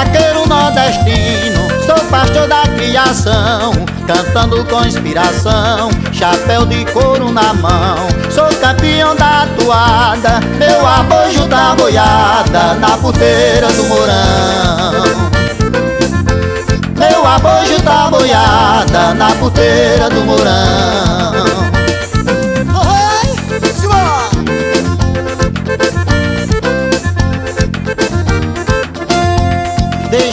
vaqueiro nordestino, sou pastor da criação, cantando com inspiração, chapéu de couro na mão. Sou campeão da toada, meu abojo da tá boiada, na puteira do morão. Meu abojo da tá boiada, na puteira do Mourão.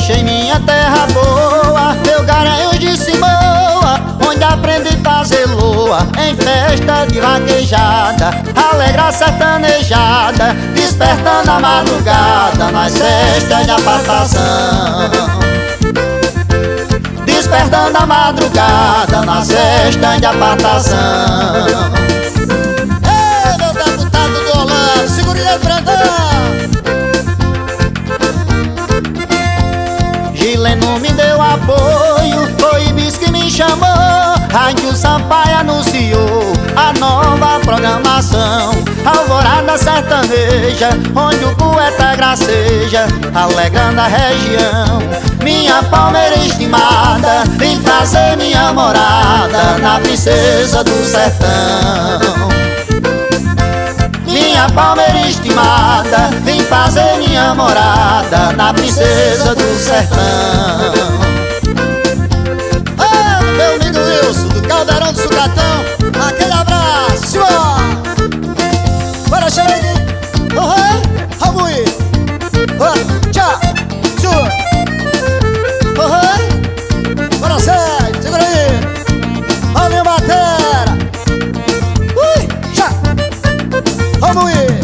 Deixei minha terra boa, meu garanhão de Simoa Onde aprendi a fazer loa, em festa de vaquejada Alegrar sertanejada, despertando a madrugada Nas festas de apartação Despertando a madrugada, nas festas de apartação apoio, foi bis que me chamou. Rádio Sampaio anunciou a nova programação. Alvorada sertaneja, onde o poeta graceja Alegrando a região. Minha palmeira estimada Vem trazer minha morada Na princesa do sertão. Minha palmeira estimada Vem fazer minha morada Na princesa do sertão batera. Ui, já. Vamos ir.